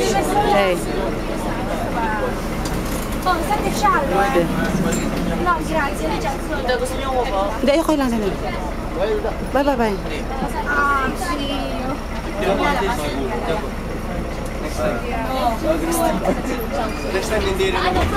اي دقيقة لا لا لا باي باي باي سألت